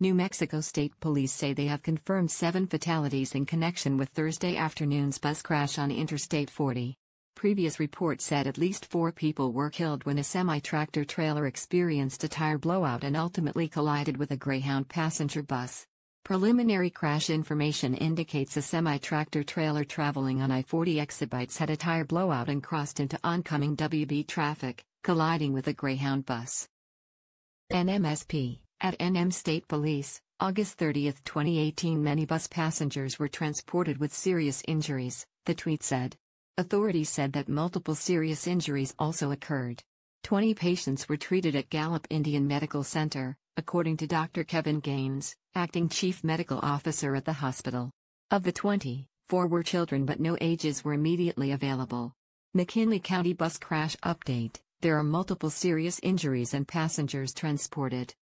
New Mexico State Police say they have confirmed seven fatalities in connection with Thursday afternoon's bus crash on Interstate 40. Previous reports said at least four people were killed when a semi tractor trailer experienced a tire blowout and ultimately collided with a Greyhound passenger bus. Preliminary crash information indicates a semi tractor trailer traveling on I 40 exabytes had a tire blowout and crossed into oncoming WB traffic, colliding with a Greyhound bus. NMSP, at NM State Police, August 30, 2018 many bus passengers were transported with serious injuries, the tweet said. Authorities said that multiple serious injuries also occurred. 20 patients were treated at Gallup Indian Medical Center, according to Dr. Kevin Gaines, acting chief medical officer at the hospital. Of the 20, four were children but no ages were immediately available. McKinley County bus crash update there are multiple serious injuries and passengers transported.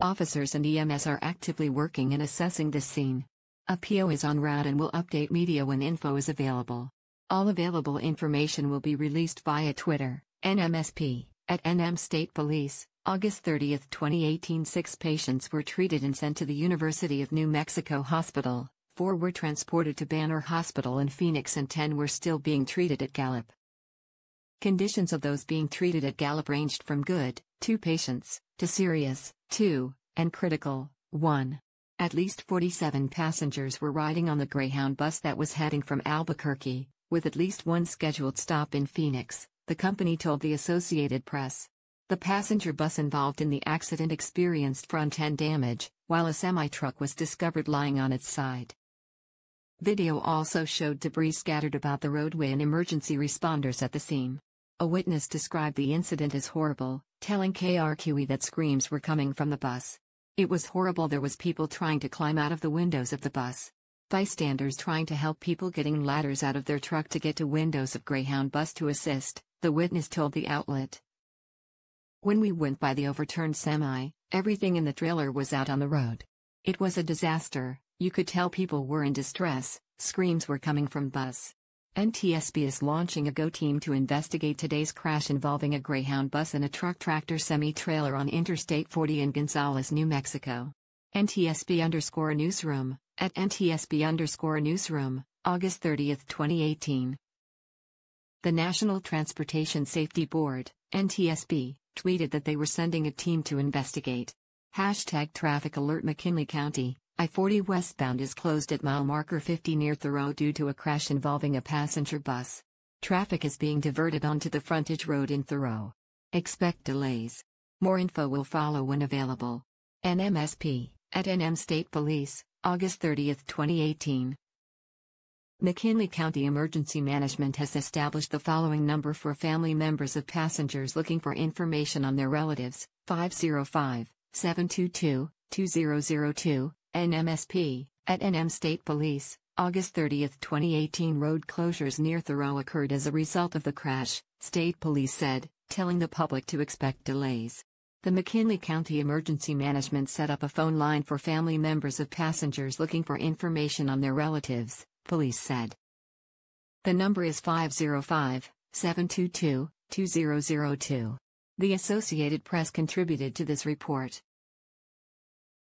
Officers and EMS are actively working and assessing this scene. A PO is en route and will update media when info is available. All available information will be released via Twitter, NMSP, at NM State Police. August 30, 2018 Six patients were treated and sent to the University of New Mexico Hospital, four were transported to Banner Hospital in Phoenix and ten were still being treated at Gallup. Conditions of those being treated at Gallup ranged from good, 2 patients, to serious, 2, and critical, 1. At least 47 passengers were riding on the Greyhound bus that was heading from Albuquerque, with at least one scheduled stop in Phoenix, the company told the Associated Press. The passenger bus involved in the accident experienced front end damage, while a semi truck was discovered lying on its side. Video also showed debris scattered about the roadway and emergency responders at the scene. A witness described the incident as horrible, telling KRQE that screams were coming from the bus. It was horrible there was people trying to climb out of the windows of the bus. Bystanders trying to help people getting ladders out of their truck to get to windows of Greyhound bus to assist, the witness told the outlet. When we went by the overturned semi, everything in the trailer was out on the road. It was a disaster, you could tell people were in distress, screams were coming from bus. NTSB is launching a GO team to investigate today's crash involving a Greyhound bus and a truck tractor semi trailer on Interstate 40 in Gonzales, New Mexico. NTSB underscore newsroom, at NTSB underscore newsroom, August 30, 2018. The National Transportation Safety Board, NTSB, tweeted that they were sending a team to investigate. Hashtag traffic alert McKinley County, I-40 westbound is closed at mile marker 50 near Thoreau due to a crash involving a passenger bus. Traffic is being diverted onto the frontage road in Thoreau. Expect delays. More info will follow when available. NMSP, at NM State Police, August 30, 2018. McKinley County Emergency Management has established the following number for family members of passengers looking for information on their relatives 505 722 2002, NMSP, at NM State Police. August 30, 2018 road closures near Thoreau occurred as a result of the crash, state police said, telling the public to expect delays. The McKinley County Emergency Management set up a phone line for family members of passengers looking for information on their relatives, police said. The number is 505 722 2002. The Associated Press contributed to this report.